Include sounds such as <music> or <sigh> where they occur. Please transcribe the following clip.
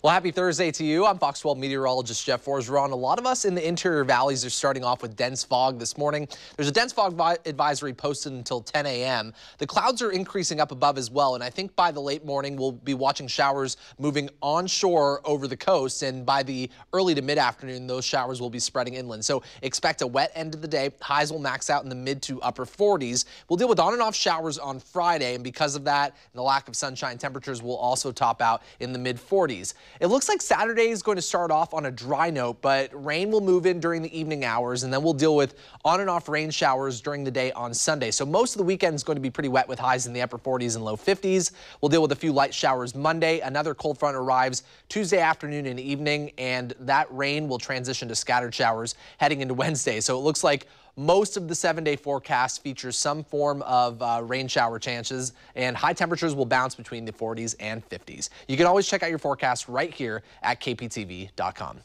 Well, happy Thursday to you. I'm Fox 12 meteorologist Jeff Forsgren. A lot of us in the interior valleys are starting off with dense fog this morning. There's a dense fog advisory posted until 10 a.m. The clouds are increasing up above as well, and I think by the late morning we'll be watching showers moving onshore over the coast, and by the early to mid-afternoon those showers will be spreading inland. So expect a wet end of the day. Highs will max out in the mid to upper 40s. We'll deal with on and off showers on Friday, and because of that and the lack of sunshine, temperatures will also top out in the mid 40s. It looks like Saturday is going to start off on a dry note, but rain will move in during the evening hours, and then we'll deal with on and off rain showers during the day on Sunday. So most of the weekend is going to be pretty wet with highs in the upper 40s and low 50s. We'll deal with a few light showers Monday. Another cold front arrives Tuesday afternoon and evening, and that rain will transition to scattered showers heading into <laughs> Wednesday. So it looks like most of the seven day forecast features some form of uh, rain shower chances and high temperatures will bounce between the 40s and 50s. You can always check out your forecast right here at kptv.com.